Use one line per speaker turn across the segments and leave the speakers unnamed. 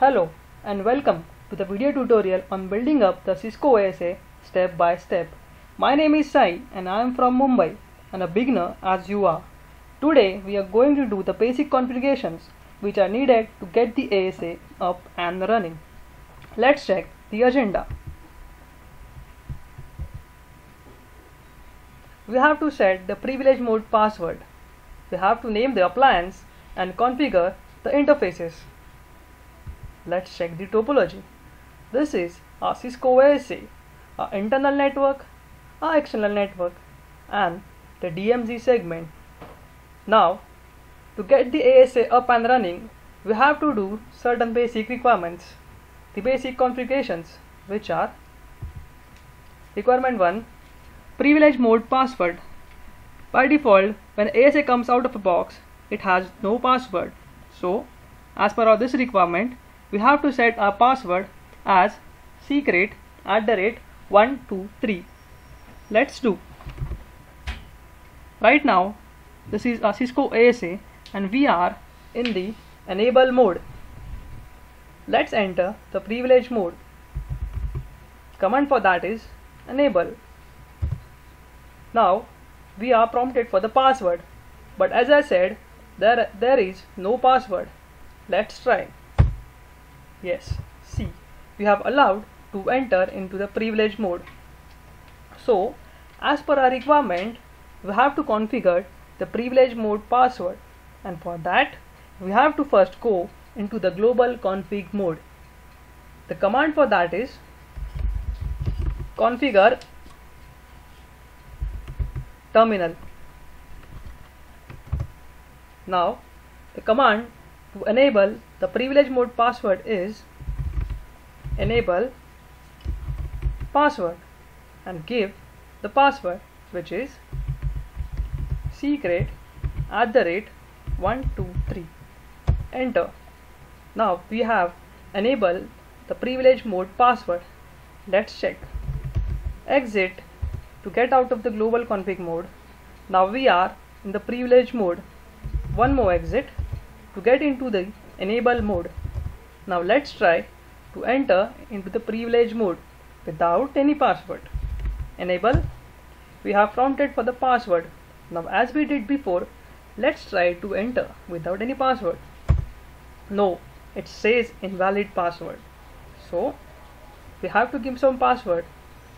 Hello and welcome to the video tutorial on building up the Cisco ASA step by step. My name is Sai and I am from Mumbai and a beginner as you are. Today we are going to do the basic configurations which are needed to get the ASA up and running. Let's check the agenda. We have to set the privilege mode password. We have to name the appliance and configure the interfaces. Let's check the topology. This is our Cisco ASA, our internal network, our external network and the DMZ segment. Now to get the ASA up and running we have to do certain basic requirements. The basic configurations which are requirement 1 privilege mode password. By default when ASA comes out of a box it has no password. So as per this requirement we have to set our password as secret at the rate 123 let's do. Right now this is a Cisco ASA and we are in the enable mode. Let's enter the privilege mode. Command for that is enable. Now we are prompted for the password. But as I said there there is no password. Let's try yes. See we have allowed to enter into the privilege mode. So as per our requirement we have to configure the privilege mode password. And for that we have to first go into the global config mode. The command for that is configure terminal. Now the command to enable the privilege mode password is enable password and give the password which is secret at the rate 123 enter. Now we have enabled the privilege mode password. Let's check. Exit to get out of the global config mode. Now we are in the privilege mode. One more exit to get into the enable mode. Now let's try to enter into the privilege mode without any password. Enable. We have prompted for the password. Now as we did before, let's try to enter without any password. No, it says invalid password. So we have to give some password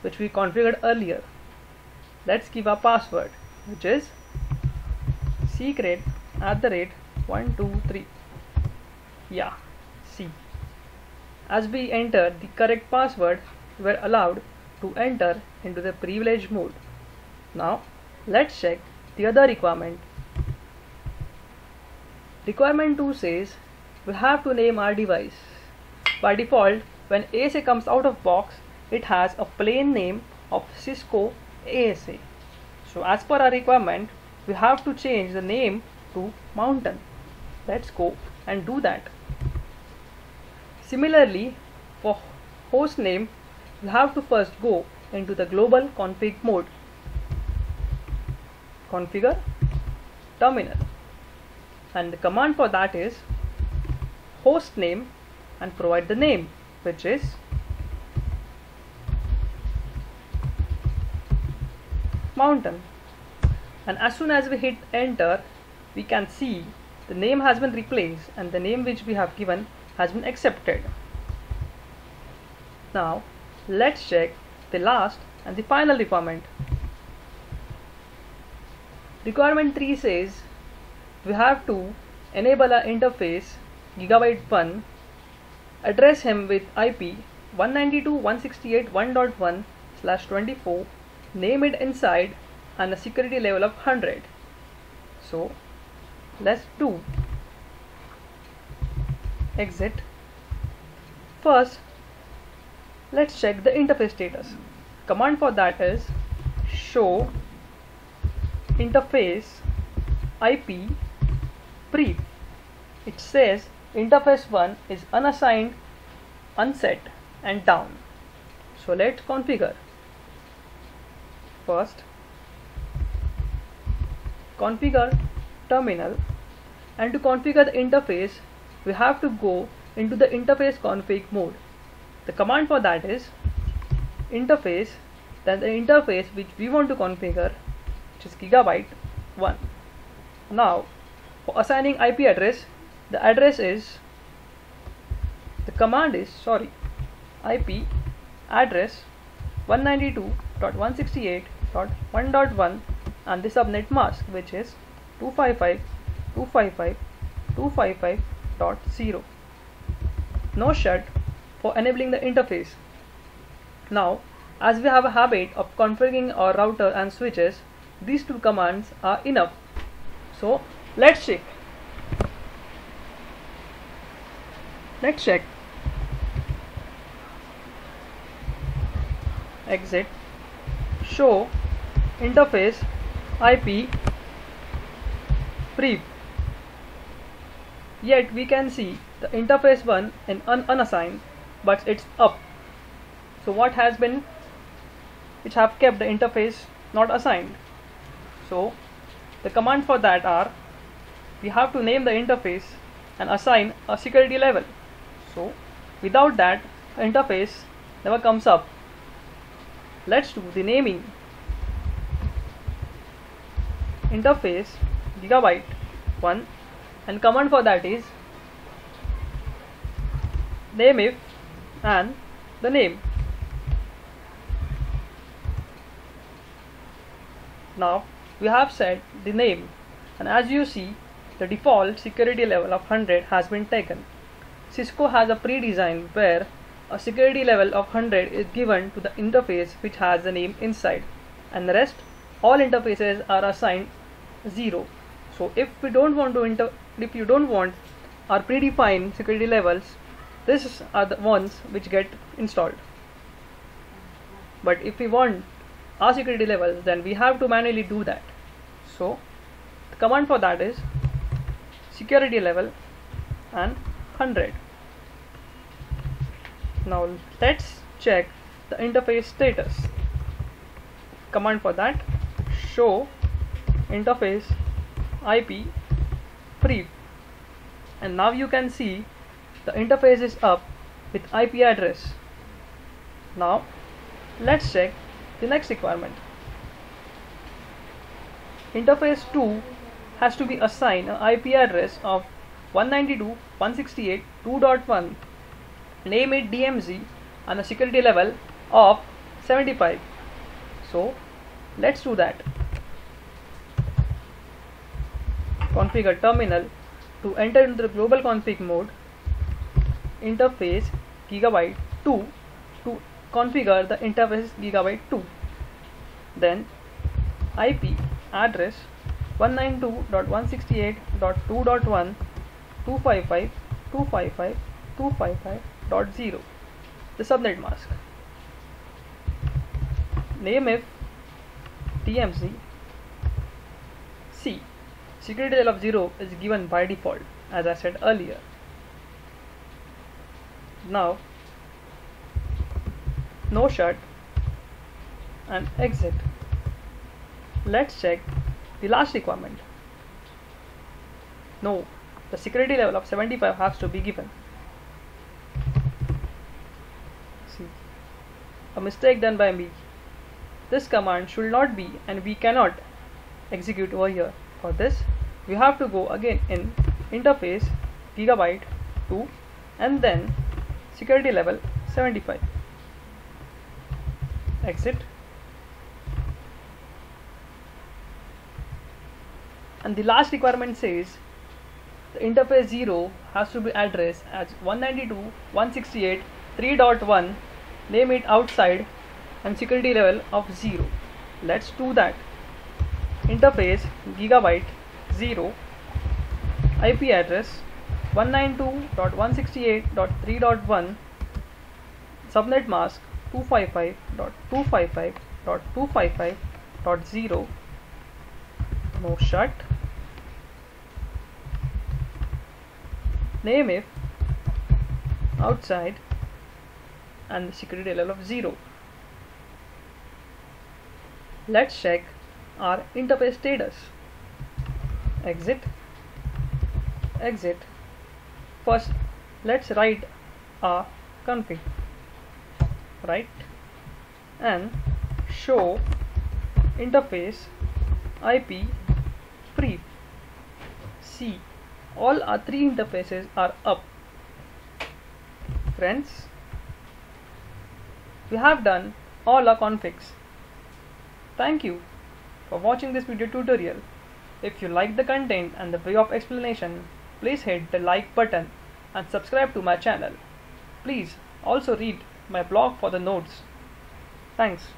which we configured earlier. Let's give a password which is secret at the rate 1 2 3 yeah see as we enter the correct password we are allowed to enter into the privilege mode. Now let's check the other requirement. Requirement 2 says we have to name our device. By default when ASA comes out of box it has a plain name of Cisco ASA so as per our requirement we have to change the name to mountain. Let's go and do that similarly for host name you have to first go into the global config mode. Configure terminal. And the command for that is host name and provide the name which is mountain. And as soon as we hit enter we can see the name has been replaced and the name which we have given has been accepted. Now let's check the last and the final requirement. Requirement 3 says we have to enable our interface gigabyte 1 address him with IP 192.168.1.1 slash 24 name it inside and a security level of 100 so let's do exit. First let's check the interface status. Command for that is show interface IP brief it says interface 1 is unassigned unset and down. So let's configure. First configure terminal and to configure the interface we have to go into the interface config mode. The command for that is interface then the interface which we want to configure which is gigabyte 1. Now for assigning IP address the address is the command is sorry IP address 192.168.1.1 and the subnet mask which is 255.255.255.0 no shut for enabling the interface. Now as we have a habit of configuring our router and switches these two commands are enough. So let's check. Let's check. Exit. Show interface IP brief yet we can see the interface one in un unassigned but it's up. So what has been which have kept the interface not assigned. So the command for that are we have to name the interface and assign a security level. So without that interface never comes up. Let's do the naming. Interface gigabyte 1 and command for that is name if and the name. Now we have set the name. And as you see the default security level of 100 has been taken. Cisco has a pre-design where a security level of 100 is given to the interface which has the name inside. And the rest all interfaces are assigned 0 so if we don't want to inter if you don't want our predefined security levels these are the ones which get installed. But if we want our security levels then we have to manually do that. So the command for that is security level and 100 now let's check the interface status. Command for that show interface IP brief and now you can see the interface is up with IP address. Now let's check the next requirement. Interface 2 has to be assigned an IP address of 192.168.2.1 name it DMZ and a security level of 75 so let's do that configure terminal to enter into the global config mode interface gigabyte 2 to configure the interface gigabyte 2 then IP address 192.168.2.1 255 255 255.0 the subnet mask. Name if DMZ C security level of 0 is given by default as I said earlier. Now no shut and exit. Let's check the last requirement. No the security level of 75 has to be given. See a mistake done by me. This command should not be and we cannot execute over here for this we have to go again in interface gigabyte 2 and then security level 75 exit. And the last requirement says the interface 0 has to be addressed as 192.168.3.1 name it outside and security level of 0 let's do that. Interface gigabyte 0 IP address 192.168.3.1 subnet mask 255.255.255.0 no shut. Name if outside and the security level of 0 let's check our interface status exit. Exit. First let's write a config right? And show interface IP free. See all our three interfaces are up. Friends we have done all our configs. Thank you for watching this video tutorial if you like the content and the way of explanation please hit the like button and subscribe to my channel. Please also read my blog for the notes. Thanks